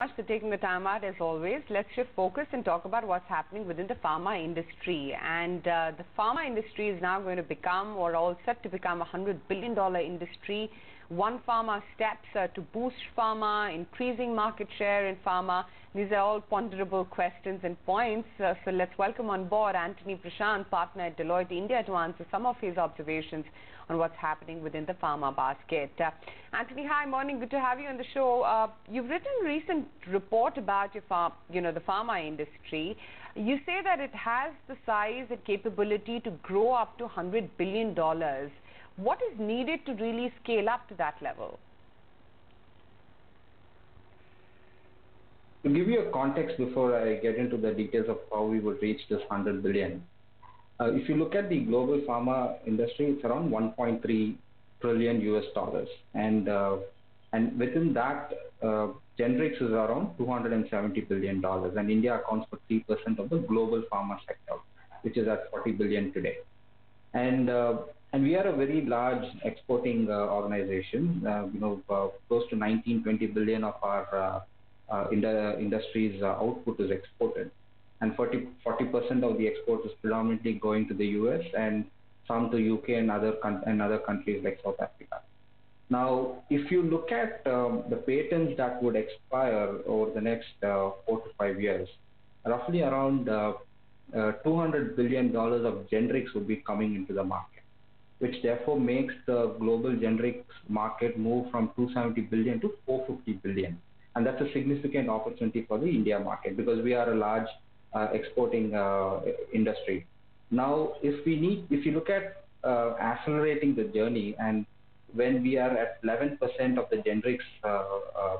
much for taking the time out as always. Let's shift focus and talk about what's happening within the pharma industry. And uh, the pharma industry is now going to become, or all set to become, a $100 billion industry. One Pharma steps uh, to boost pharma, increasing market share in pharma. These are all ponderable questions and points. Uh, so let's welcome on board Antony Prashant, partner at Deloitte India, to answer some of his observations on what's happening within the pharma basket. Uh, Antony, hi, morning. Good to have you on the show. Uh, you've written a recent report about your you know, the pharma industry. You say that it has the size and capability to grow up to $100 billion. What is needed to really scale up to that level? To give you a context before I get into the details of how we would reach this 100 billion, uh, if you look at the global pharma industry, it's around 1.3 trillion US dollars, and uh, and within that, uh, generics is around 270 billion dollars, and India accounts for three percent of the global pharma sector, which is at 40 billion today, and uh, and we are a very large exporting uh, organization. Uh, you know, close to 19, 20 billion of our industry's output is exported and 40 percent of the exports is predominantly going to the US and some to UK and other and other countries like South Africa. Now, if you look at um, the patents that would expire over the next uh, four to five years, roughly around uh, uh, 200 billion dollars of generics would be coming into the market, which therefore makes the global generics market move from 270 billion to 450 billion, and that's a significant opportunity for the India market because we are a large uh, exporting uh, industry. Now, if we need, if you look at uh, accelerating the journey, and when we are at 11% of the generics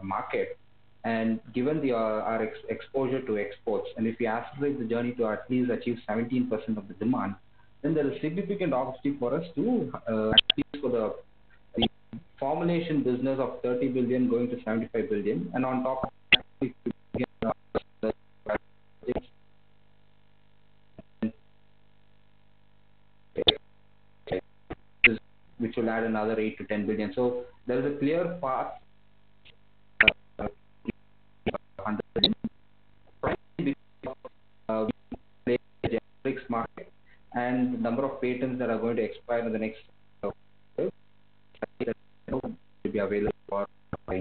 market, and given the, our ex exposure to exports, and if we accelerate the journey to at least achieve 17% of the demand, then there is significant opportunity for us to uh, for the, the formulation business of 30 billion going to 75 billion, and on top of which will add another 8 to 10 billion. So there is a clear path. Uh, uh, generics market and the number patents that are going to expire in the next will be available for uh,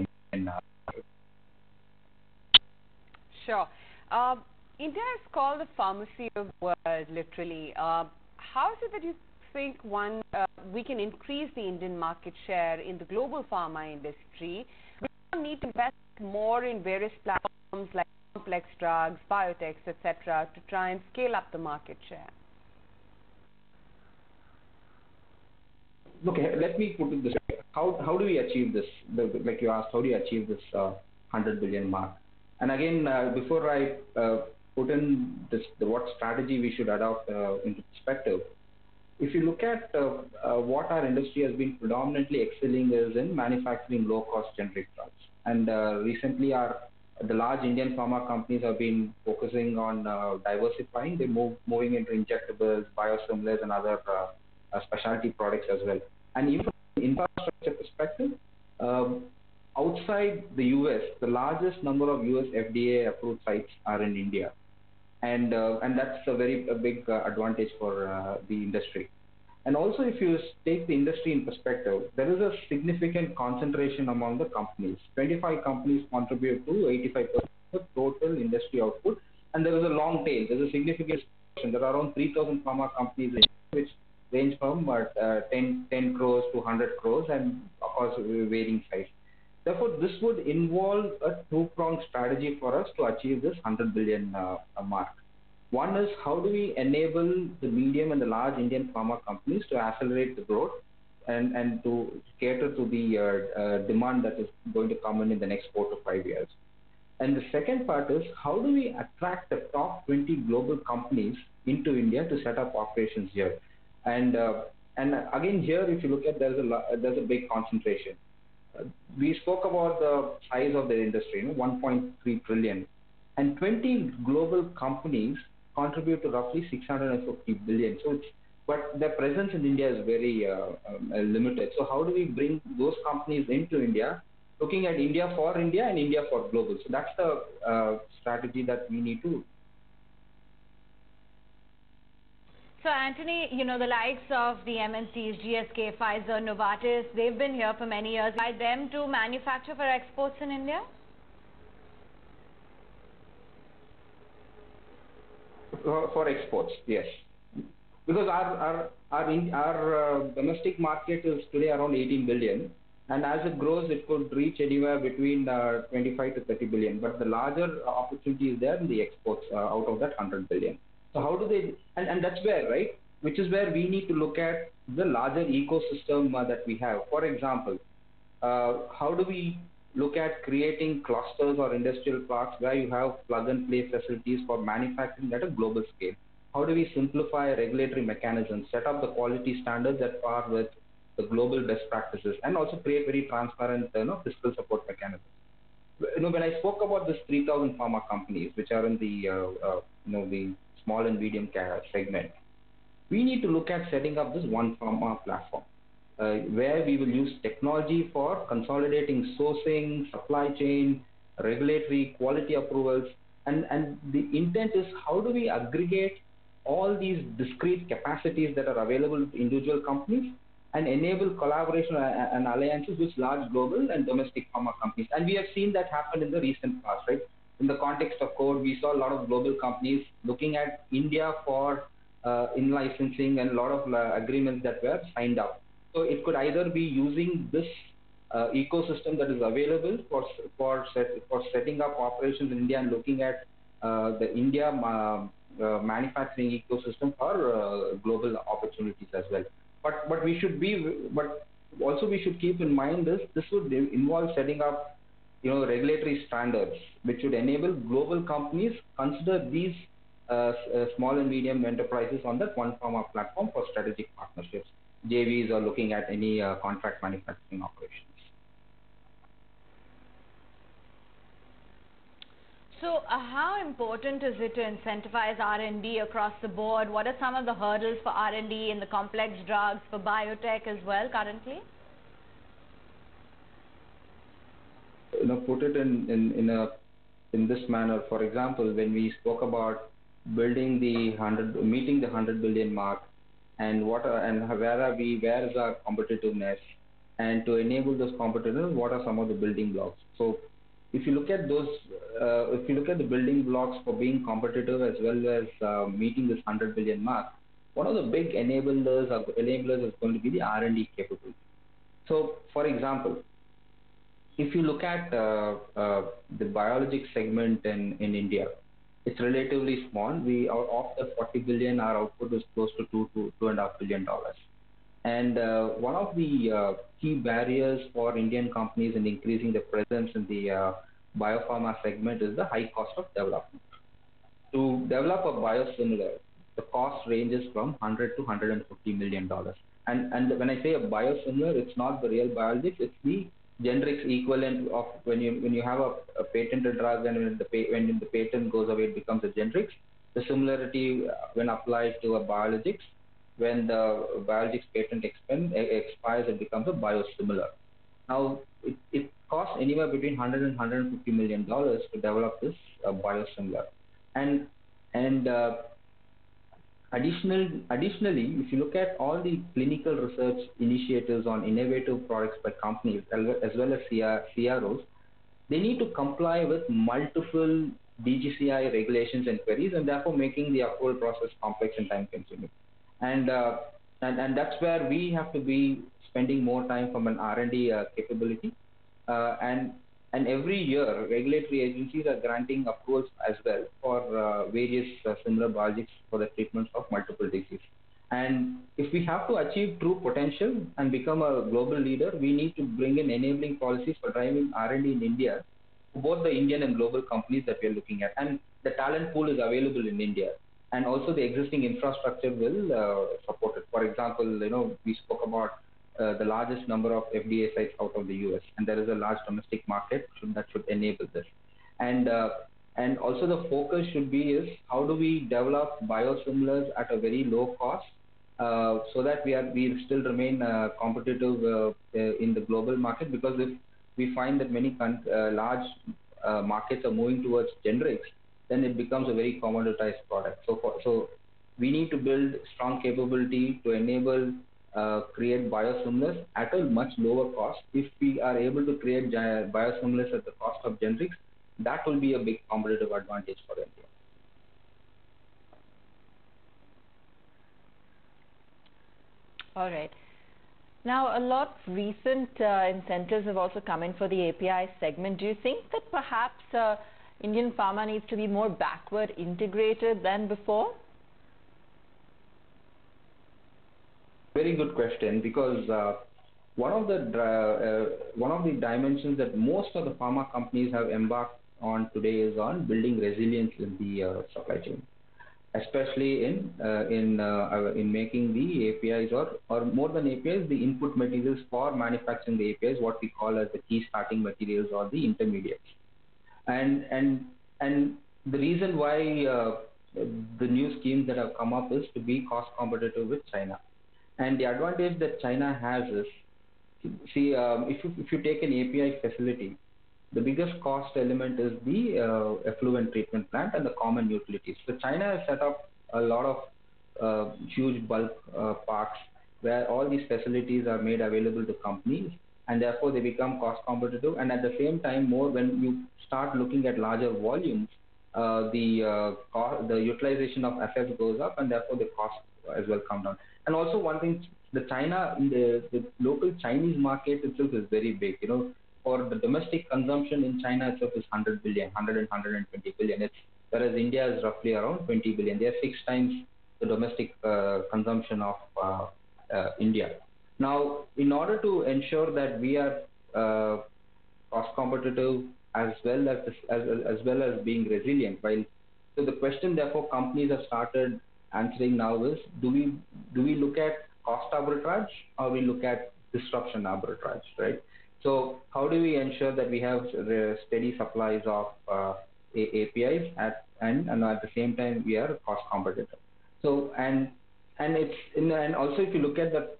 Sure. Uh, India is called the pharmacy of the world, literally. Uh, how is it that you think one uh, we can increase the Indian market share in the global pharma industry. We need to invest more in various platforms like complex drugs, biotechs, etc., to try and scale up the market share. Okay, let me put it this way. How, how do we achieve this? Like you asked, how do you achieve this uh, 100 billion mark? And again, uh, before I uh, put in this, the, what strategy we should adopt uh, into perspective, if you look at uh, uh, what our industry has been predominantly excelling is in manufacturing low-cost generic drugs. And recently, our the large Indian pharma companies have been focusing on diversifying. They move moving into injectables, biosimilars, and other specialty products as well. And even from infrastructure perspective, um, outside the US, the largest number of US FDA approved sites are in India and uh, and that's a very a big uh, advantage for uh, the industry. And also, if you take the industry in perspective, there is a significant concentration among the companies. 25 companies contribute to 85% of the total industry output, and there is a long tail. There's a significant there are around 3,000 pharma companies which range from uh, 10, 10 crores to 100 crores, and of course varying size. Therefore, this would involve a two-pronged strategy for us to achieve this 100 billion uh, mark. One is how do we enable the medium and the large Indian pharma companies to accelerate the growth and, and to cater to the uh, uh, demand that is going to come in in the next four to five years. And the second part is how do we attract the top 20 global companies into India to set up operations here? And uh, and again here, if you look at there's a there's a big concentration we spoke about the size of the industry, you know, 1.3 trillion, and 20 global companies contribute to roughly 650 billion. So, but their presence in India is very uh, um, limited. So, how do we bring those companies into India looking at India for India and India for global. So that's the uh, strategy that we need to So Antony, you know, the likes of the MNCs, GSK, Pfizer, Novartis, they've been here for many years. By them to manufacture for exports in India? For, for exports, yes. Because our our our, in, our uh, domestic market is today around 18 billion, and as it grows, it could reach anywhere between uh, 25 to 30 billion. But the larger opportunity is there in the exports uh, out of that 100 billion. So how do they, and, and that's where, right, which is where we need to look at the larger ecosystem uh, that we have. For example, uh, how do we look at creating clusters or industrial parks where you have plug and play facilities for manufacturing at a global scale? How do we simplify regulatory mechanisms, set up the quality standards that par with the global best practices, and also create very transparent you know, fiscal support mechanisms? You know, when I spoke about this 3,000 pharma companies, which are in the, uh, uh, you know, the small and medium segment, we need to look at setting up this one pharma platform. Uh, where we will use technology for consolidating sourcing, supply chain, regulatory quality approvals, and, and the intent is how do we aggregate all these discrete capacities that are available to individual companies and enable collaboration and alliances with large global and domestic pharma companies. And we have seen that happen in the recent past, right? In the context of code, we saw a lot of global companies looking at India for uh, in licensing and a lot of uh, agreements that were signed up. So it could either be using this uh, ecosystem that is available for for set, for setting up operations in India and looking at uh, the India uh, uh, manufacturing ecosystem for global opportunities as well. But but we should be but also we should keep in mind this this would involve setting up you know regulatory standards which would enable global companies consider these uh, uh, small and medium enterprises on that one pharma platform for strategic partnerships. JVs are looking at any uh, contract manufacturing operations. So uh, how important is it to incentivize R&D across the board? What are some of the hurdles for R&D in the complex drugs, for biotech as well currently? You know, put it in, in, in, a, in this manner. For example, when we spoke about building the 100, meeting the 100 billion mark, and what are, and where are we, where is our competitiveness, and to enable those competitiveness, what are some of the building blocks? So if you look at those, uh, if you look at the building blocks for being competitive as well as uh, meeting this 100 billion mark, one of the big enablers, enablers is going to be the R&D capability. So, for example, if you look at uh, uh the biologic segment in, in India, it's relatively small. We are of the 40 billion, our output is close to two to two and a half billion dollars. And uh, one of the uh, key barriers for Indian companies in increasing their presence in the uh, biopharma segment is the high cost of development. To develop a biosimilar, the cost ranges from 100 to 150 million dollars. And and when I say a biosimilar, it's not the real biologics; it's the generics equivalent of when you when you have a, a patented drug and when the when the patent goes away, it becomes a generics. The similarity when applied to a biologics when the biologics patent expend, expires, it becomes a biosimilar. Now, it, it costs anywhere between 100 and 150 million dollars to develop this uh, biosimilar. And and uh, additional, additionally, if you look at all the clinical research initiatives on innovative products by companies as well as CROs, they need to comply with multiple DGCI regulations and queries, and therefore making the approval process complex and time consuming and uh, and and that's where we have to be spending more time from an R&D uh, capability, uh, and and every year regulatory agencies are granting approvals as well for uh, various uh, similar biologics for the treatment of multiple diseases. And if we have to achieve true potential and become a global leader, we need to bring in enabling policies for driving R&D in India, both the Indian and global companies that we are looking at. And the talent pool is available in India and also the existing infrastructure will uh, support it. For example, you know, we spoke about uh, the largest number of FDA sites out of the US, and there is a large domestic market that should enable this. And uh, and also the focus should be is how do we develop biosimilars at a very low cost uh, so that we are we still remain uh, competitive uh, in the global market because if we find that many large markets are moving towards generics, then it becomes a very commoditized product. So, for, so we need to build strong capability to enable uh, create biosimilars at a much lower cost. If we are able to create biosimilars at the cost of generics, that will be a big competitive advantage for India. All right. Now, a lot of recent uh, incentives have also come in for the API segment. Do you think that perhaps uh, Indian pharma needs to be more backward integrated than before? Very good question because uh, one of the uh, one of the dimensions that most of the pharma companies have embarked on today is on building resilience in the uh, supply chain especially in uh, in uh, in making the APIs or or more than APIs, the input materials for manufacturing the APIs, what we call as the key starting materials or the intermediates. And and and the reason why the new schemes that have come up is to be cost competitive with China. And the advantage that China has is, see, um, if you if you take an API facility, the biggest cost element is the uh, effluent treatment plant and the common utilities. So China has set up a lot of uh, huge bulk uh, parks where all these facilities are made available to companies and therefore they become cost competitive and at the same time more when you start looking at larger volumes uh, the uh, the utilization of assets goes up and therefore the cost as well come down and also one thing the china the, the local chinese market itself is very big you know for the domestic consumption in China itself is 100 billion, 100 and 120 billion. It's, whereas India is roughly around 20 billion. They are six times the domestic uh, consumption of uh, uh, India. Now, in order to ensure that we are uh, cost competitive as well as, as as well as being resilient, while so the question therefore companies have started answering now is do we do we look at cost arbitrage or we look at disruption arbitrage, right? So how do we ensure that we have steady supplies of uh, APIs at, and, and at the same time we are cost competitive. So and and it's in, and also if you look at the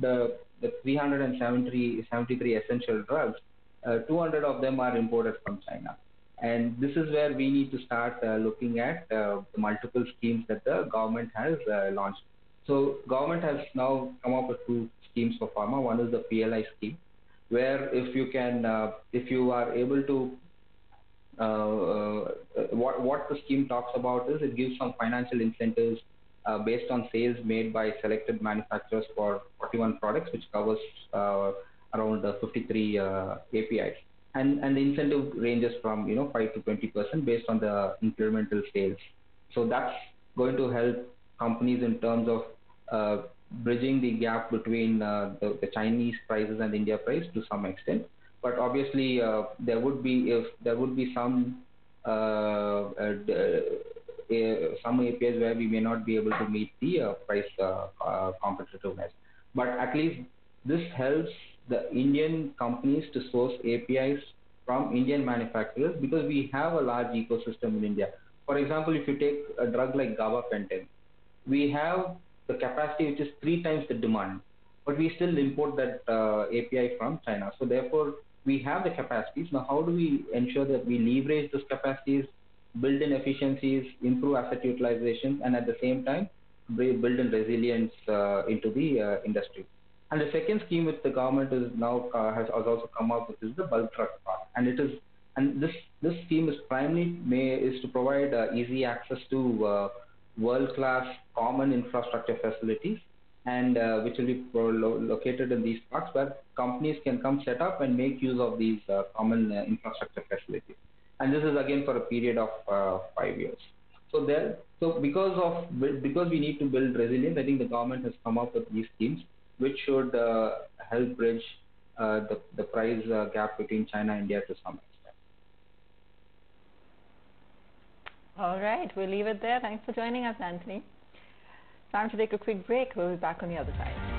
the the 373 73 essential drugs, uh, 200 of them are imported from China. And this is where we need to start uh, looking at uh, the multiple schemes that the government has uh, launched. So government has now come up with two schemes for pharma. One is the PLI scheme, where if you can, uh, if you are able to, uh, uh, what, what the scheme talks about is it gives some financial incentives uh, based on sales made by selected manufacturers for 41 products, which covers uh, around 53 APIs. And, and the incentive ranges from you know 5 to 20 percent based on the incremental sales. So that's going to help companies in terms of uh, bridging the gap between uh, the, the, Chinese prices and India price to some extent. But obviously, uh, there would be if there would be some uh, some APIs where we may not be able to meet the price competitiveness. But at least this helps the Indian companies to source APIs from Indian manufacturers because we have a large ecosystem in India. For example, if you take a drug like gabapentin, we have the capacity which is three times the demand, but we still import that uh, API from China. So therefore, we have the capacities. Now, how do we ensure that we leverage those capacities, build in efficiencies, improve asset utilization, and at the same time, build in resilience uh, into the uh, industry? And the second scheme which the government is now uh, has, has also come up with is the bulk drug park, and it is and this this scheme is primarily may is to provide uh, easy access to uh, world-class common infrastructure facilities and uh, which will be lo located in these parks where companies can come set up and make use of these uh, common uh, infrastructure facilities. And this is again for a period of five years. So there, so because of because we need to build resilience, I think the government has come up with these schemes which should uh, help bridge uh, the the price gap between China and India to some extent. All right, we'll leave it there. Thanks for joining us, Antony. Time to take a quick break. We'll be back on the other side.